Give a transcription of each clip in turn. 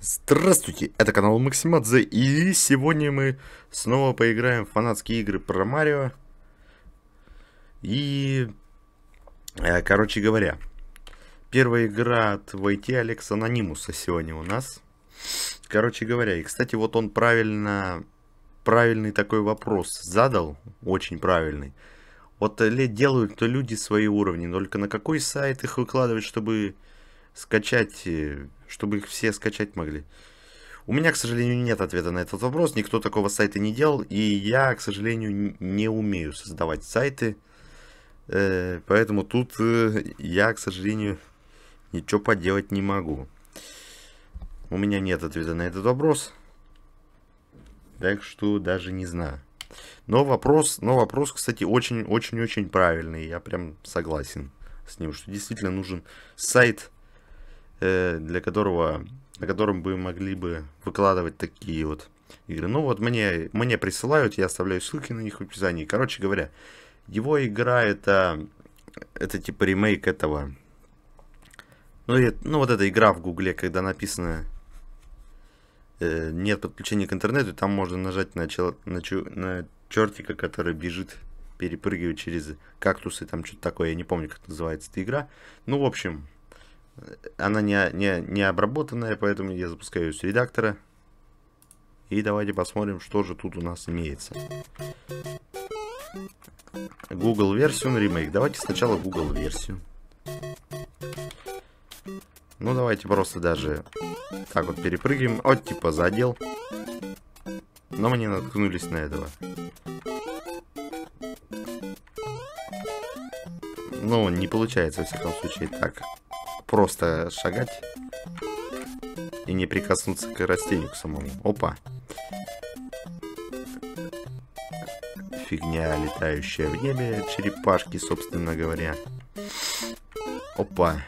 Здравствуйте, это канал Максимадзе, и сегодня мы снова поиграем в фанатские игры про Марио. И, э, короче говоря, первая игра от Войти Алекс Анонимуса сегодня у нас. Короче говоря, и, кстати, вот он правильно, правильный такой вопрос задал, очень правильный. Вот э, делают-то люди свои уровни, только на какой сайт их выкладывать, чтобы скачать, э, чтобы их все скачать могли? У меня, к сожалению, нет ответа на этот вопрос. Никто такого сайта не делал. И я, к сожалению, не умею создавать сайты. Э, поэтому тут я, к сожалению, ничего поделать не могу. У меня нет ответа на этот вопрос. Так что даже не знаю. Но вопрос, но вопрос, кстати, очень-очень-очень правильный. Я прям согласен с ним, что действительно нужен сайт Э, для которого, на котором бы могли бы выкладывать такие вот игры. Ну вот мне, мне присылают, я оставляю ссылки на них в описании. Короче говоря, его игра это, это типа ремейк этого. Ну, и, ну вот эта игра в гугле, когда написано э, нет подключения к интернету, там можно нажать на, чел, на, чу, на чертика, который бежит, перепрыгивает через кактусы, там что-то такое, я не помню, как называется эта игра. Ну, в общем, она не, не, не обработанная, поэтому я запускаю ее с редактора. И давайте посмотрим, что же тут у нас имеется. Google версию ремейк. Давайте сначала Google версию. Ну, давайте просто даже так вот перепрыгиваем. Вот, типа, задел. Но мы не наткнулись на этого. Ну, не получается, во всяком случае, так просто шагать и не прикоснуться к растению к самому. Опа. Фигня, летающая в небе, черепашки, собственно говоря. Опа.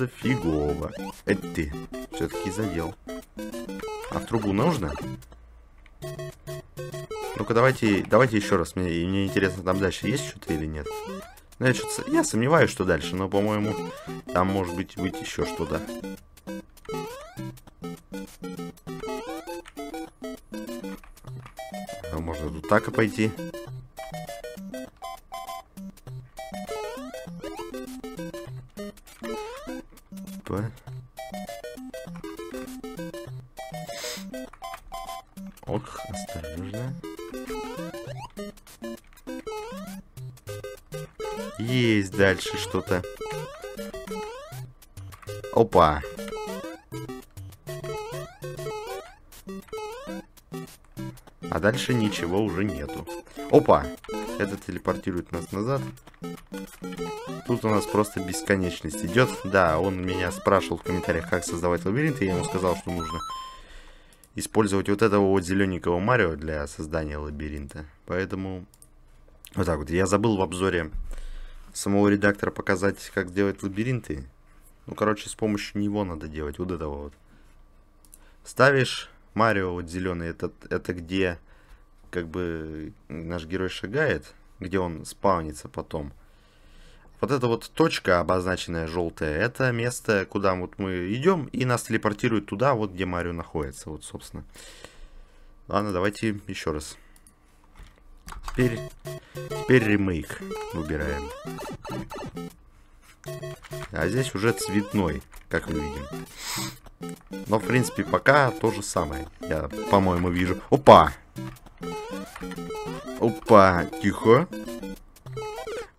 А это фигово. Это ты. Все-таки задел. А в трубу нужно? Ну-ка, давайте, давайте еще раз. Мне, мне интересно, там дальше есть что-то или нет. Ну, я, я сомневаюсь, что дальше, но, по-моему, там может быть быть еще что-то. Можно тут так и пойти. Дальше что-то. Опа. А дальше ничего уже нету. Опа! Это телепортирует нас назад. Тут у нас просто бесконечность идет. Да, он меня спрашивал в комментариях, как создавать лабиринт, и я ему сказал, что нужно использовать вот этого вот зелененького Марио для создания лабиринта. Поэтому вот так вот. Я забыл в обзоре самого редактора показать, как делать лабиринты. Ну, короче, с помощью него надо делать вот этого вот. Ставишь Марио вот зеленый, это, это где как бы наш герой шагает, где он спавнится потом. Вот эта вот точка, обозначенная желтая, это место, куда вот мы идем, и нас телепортирует туда, вот где Марио находится, вот, собственно. Ладно, давайте еще раз. Теперь, теперь ремейк выбираем. А здесь уже цветной, как мы видим. Но, в принципе, пока то же самое. Я, по-моему, вижу... Опа! Опа! Тихо.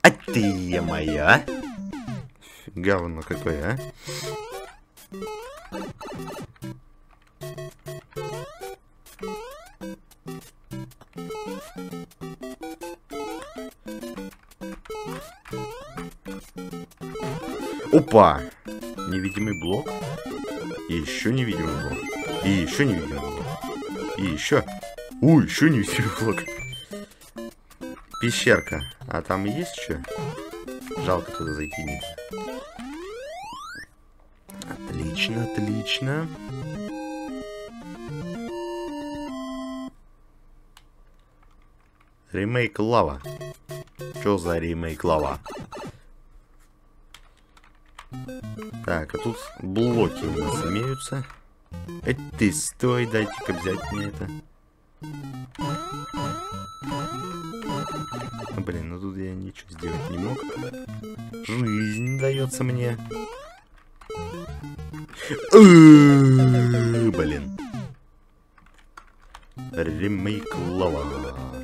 А ты моя? Говно какое, а? Опа! Невидимый блок. И еще невидимый блок. И еще невидимый блок. И еще. Ой, еще невидимый блок. Пещерка. А там есть что? Жалко туда зайти нельзя. Отлично, отлично. Ремейк лава. Что за ремейк лава? Так, а тут блоки у нас имеются. Эй, ты стой, дайте-ка взять мне это. Блин, ну тут я ничего сделать не мог. Жизнь дается мне. Блин. Ремейк лава.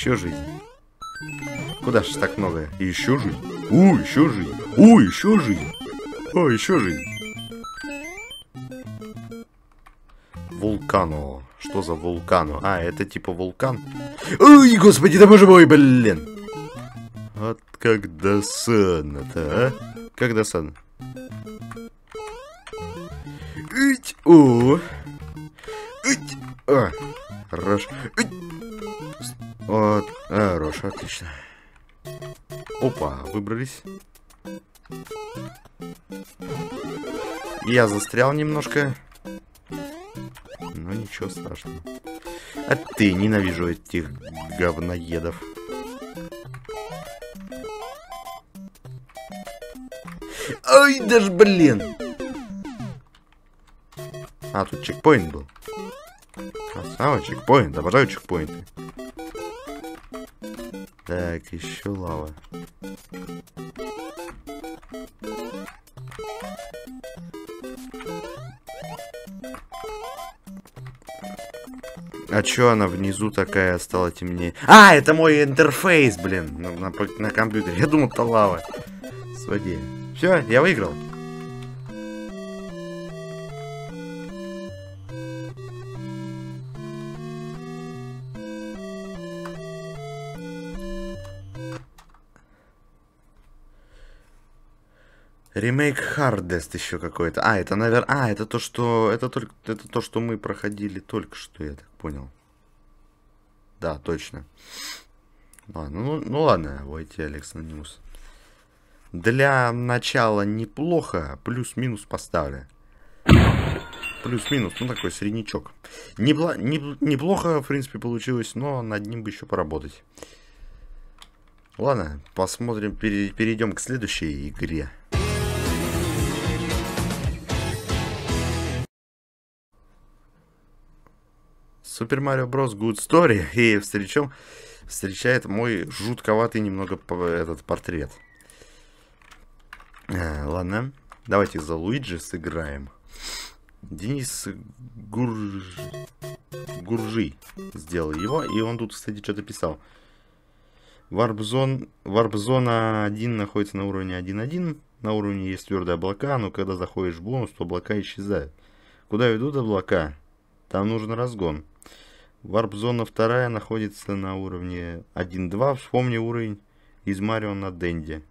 Еще жизнь. Куда ж так много? И еще жизнь. У, еще жизнь. У, еще жизнь. О, еще жизнь. Вулкану. Что за вулкану? А, это типа вулкан. Ой, господи, да боже мой, блин. Вот как досадно-то, а? Как досадно. Ить, о. Ить, а, хорошо. Ить. Хорошо, отлично. Опа, выбрались. Я застрял немножко. Но ничего страшного. А ты ненавижу этих говноедов. Ой, даже блин. А, тут чекпоинт был. Красава, чекпоинт. Обожаю чекпоинты. Так, еще лава. А чё она внизу такая стала темнее? А, это мой интерфейс, блин, на, на, на компьютере. Я думал, это лава. Своди. Все, я выиграл. Ремейк Hardest еще какой-то. А, это, наверное... А, это то, что... Это только... Это то, что мы проходили только что, я так понял. Да, точно. Ладно, ну, ну ладно, войти Алекс Анонимус. Для начала неплохо, плюс-минус поставлю. Плюс-минус, ну такой среднячок. Непло не, неплохо, в принципе, получилось, но над ним бы еще поработать. Ладно, посмотрим, пере перейдем к следующей игре. Супер Марио Брос Good Story и встречем, встречает мой жутковатый немного этот портрет. А, ладно, давайте за Луиджи сыграем. Денис Гурж... Гуржи сделал его, и он тут, кстати, что-то писал. Варп-зон... Варп-зона 1 находится на уровне 1.1. На уровне есть твердые облака, но когда заходишь в бонус, то облака исчезают. Куда ведут облака? Там нужен разгон. Варп-зона вторая находится на уровне 1.2. Вспомни уровень из Марио на Денде.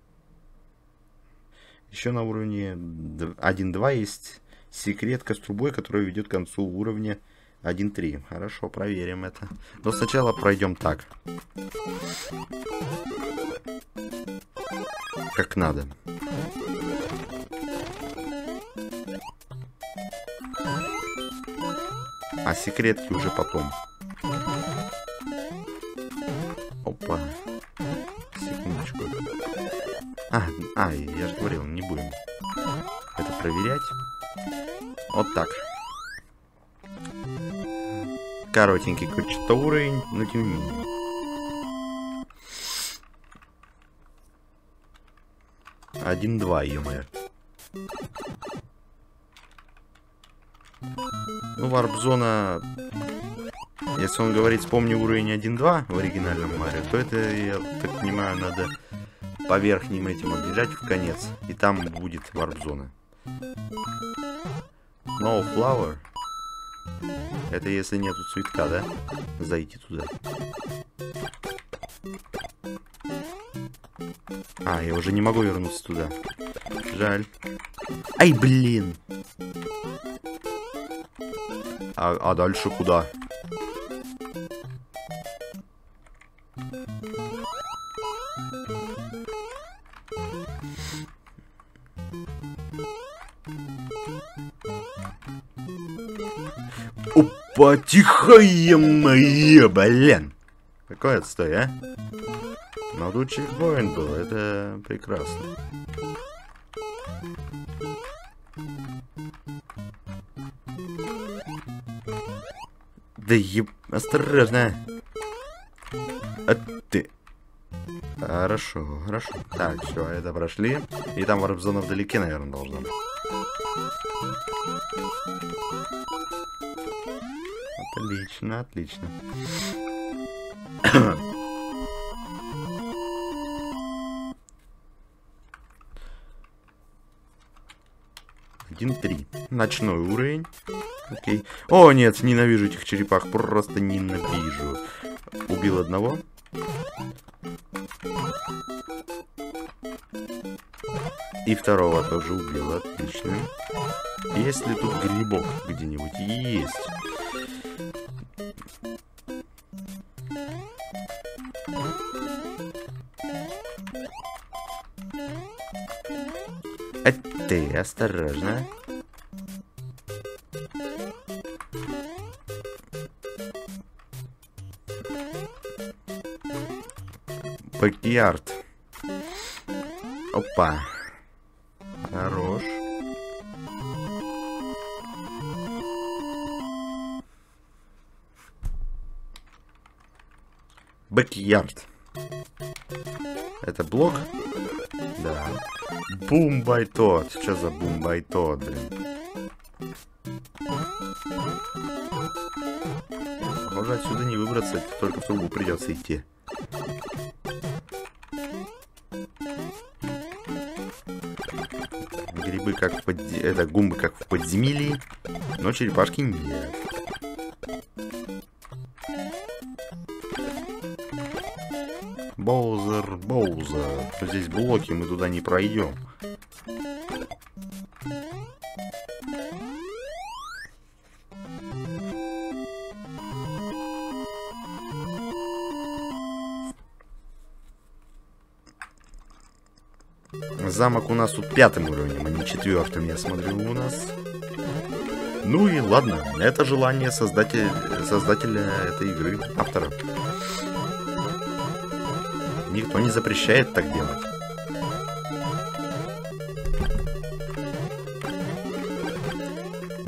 Еще на уровне 1.2 есть секретка с трубой, которая ведет к концу уровня 1.3. Хорошо, проверим это. Но сначала пройдем так. Как надо. А секретки уже потом. Опа. Секундочку. А, а, я же говорил, не будем это проверять. Вот так. Коротенький какой-то уровень, но тем не менее. Один-два, ё-моё. Ну, варп-зона если он говорит, вспомни уровень 1.2 в оригинальном Марио, то это, я так понимаю, надо по верхним этим оббежать в конец. И там будет варп-зона. No flower. Это если нету цветка, да? Зайти туда. А, я уже не могу вернуться туда. Жаль. Ай, блин. А, а дальше куда? Опа, тихое блин. Какой отстой, а? Но тут чекпоинт был, это прекрасно. Да еб... Осторожно. А ты... Хорошо, хорошо. Так, все, это прошли. И там варп-зона вдалеке, наверное, должна быть. Отлично, отлично. Один три. Ночной уровень. Окей. О, нет, ненавижу этих черепах. Просто ненавижу. Убил одного. И второго тоже убил. Отлично. Есть ли тут грибок где-нибудь? Есть. Ты осторожно. Бэкьярд. Опа. Хорош. Бэкьярд. Это блок? Да. Бумбайтот. Что за бумбайтот, блин? Похоже, отсюда не выбраться, только в трубу придется идти. Грибы как в под... Это гумбы как в подземелье, но черепашки нет. Боузер. Здесь блоки, мы туда не пройдем. Замок у нас тут пятым уровнем, а не четвертым, я смотрю, у нас. Ну и ладно, это желание создателя, создателя этой игры, автора. Никто не запрещает так делать.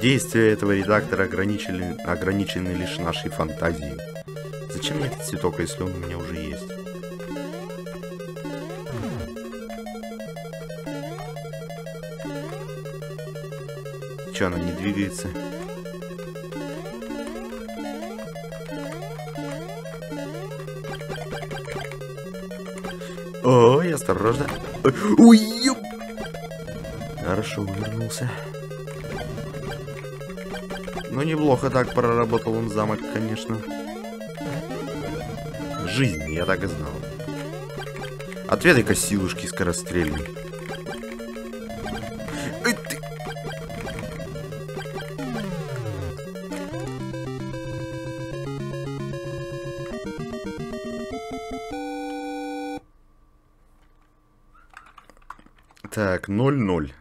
Действия этого редактора ограничены, ограничены лишь нашей фантазией. Зачем мне этот цветок, если он у меня уже есть? Че, она не двигается? Ой, осторожно. Ой. Хорошо, вернулся. Ну, неплохо так проработал он замок, конечно. Жизнь, я так и знал. Отведай-ка силушки скорострельной. Так, 0-0.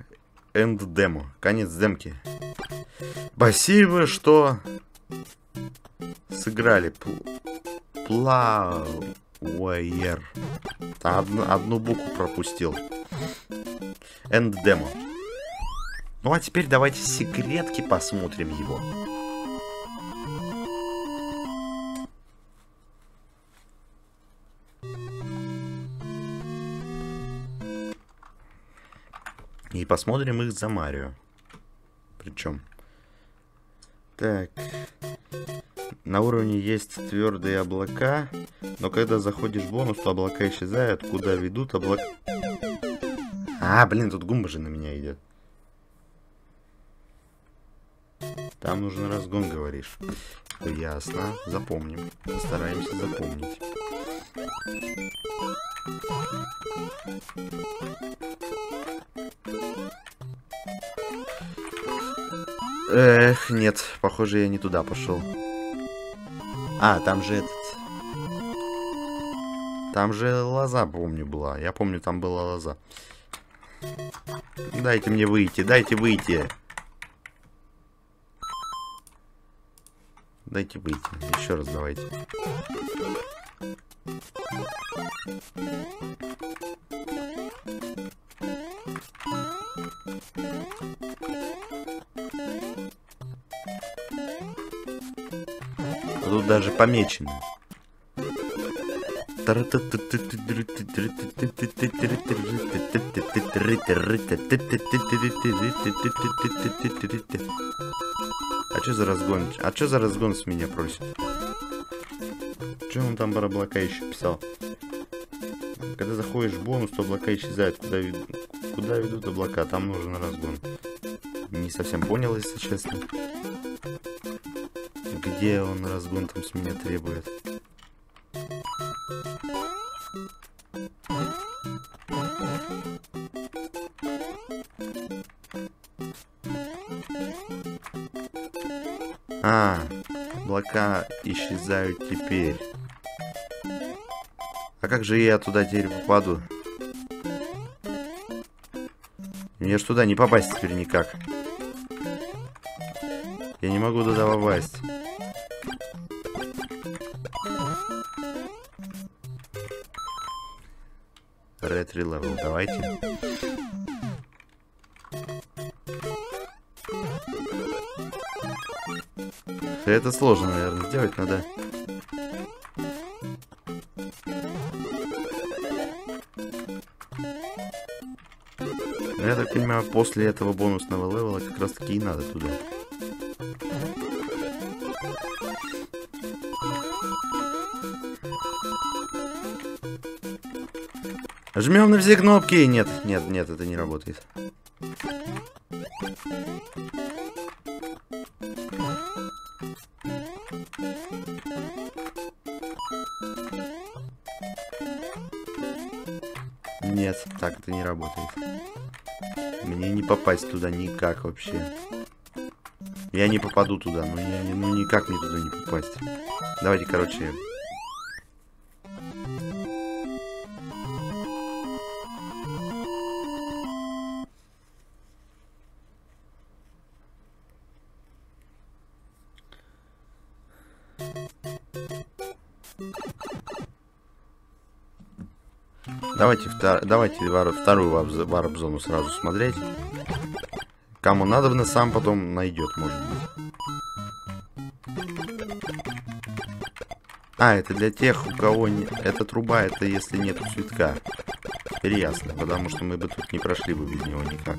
Энд демо. Конец демки. Спасибо, что сыграли. Плауэр. Одну, одну букву пропустил. Энд демо. Ну а теперь давайте секретки посмотрим его. Посмотрим их за Марио. Причем. Так. На уровне есть твердые облака, но когда заходишь в бонус, то облака исчезают. Куда ведут облака? А, блин, тут гумба же на меня идет. Там нужен разгон, говоришь. Ясно. Запомним. Постараемся запомнить. Эх, нет, похоже, я не туда пошел. А, там же этот... Там же лоза, помню, была. Я помню, там была лоза. Дайте мне выйти, дайте выйти. Дайте выйти. Еще раз давайте. Тут даже помечено. А что за разгон? А что за разгон с меня просит? Что он там про облака еще писал? Когда заходишь в бонус, то облака исчезают. Куда, ведут, куда ведут облака? Там нужен разгон. Не совсем понял, если честно. Где он разгон там с меня требует? А, облака исчезают теперь. Как же я туда теперь попаду? Мне ж туда не попасть теперь никак. Я не могу туда попасть. Retry level, давайте. Это сложно, наверное, сделать надо. Я так понимаю, после этого бонусного левела как раз таки и надо туда. Жмем на все кнопки. Нет, нет, нет, это не работает. Нет, так это не работает. Мне не попасть туда никак вообще. Я не попаду туда, ну, я, ну никак мне туда не попасть. Давайте, короче, Давайте, втор... Давайте вар... вторую варп-зону сразу смотреть. Кому надо, сам потом найдет, может быть. А, это для тех, у кого не... эта труба, это если нет цветка. Теперь ясно, потому что мы бы тут не прошли бы без него никак.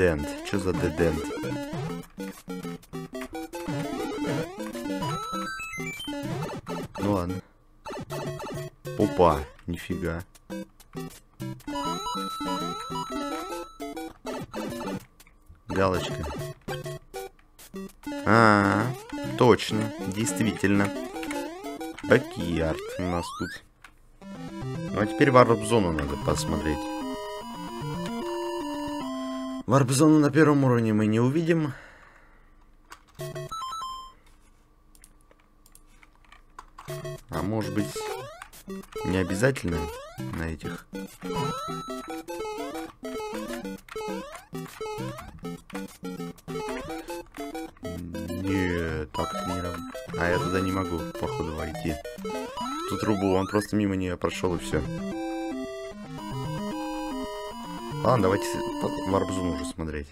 End. Что за End? Ну ладно. Опа, нифига. Галочка. А, -а, -а точно, действительно. Бэкьярд у нас тут. Ну а теперь варп-зону надо посмотреть. Варп-зону на первом уровне мы не увидим. А может быть, не обязательно на этих. Нет, так не работает. А я туда не могу, походу, войти. Тут трубу, он просто мимо нее прошел и все. Ладно, давайте варп-зону уже смотреть.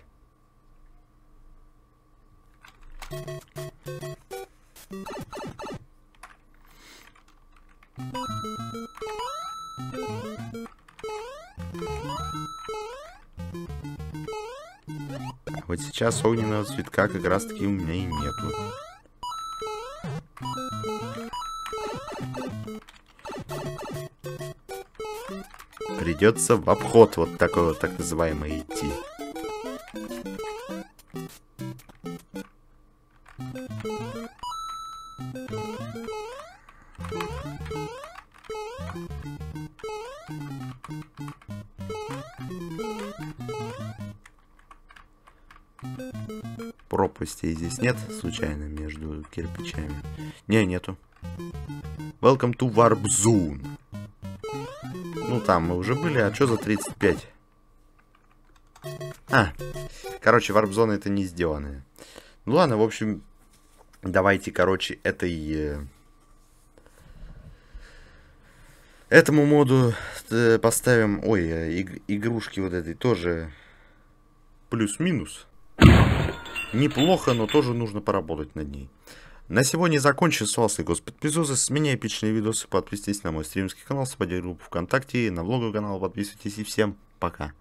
Вот сейчас огненного цветка как раз таки у меня и нету. Придется в обход вот такой вот так называемый идти. Пропастей здесь нет, случайно, между кирпичами? Не, нету. Welcome to Warp Zone. Ну, там мы уже были, а что за 35? А, короче, Zone это не сделанные. Ну ладно, в общем, давайте, короче, этой... Э, этому моду э, поставим... Ой, э, иг игрушки вот этой тоже плюс-минус. Неплохо, но тоже нужно поработать над ней. На сегодня закончил. С вас. Подписывайтесь, с меня эпичные видосы. Подписывайтесь на мой стримский канал, спади группу ВКонтакте, на влоговый канал подписывайтесь. И всем пока.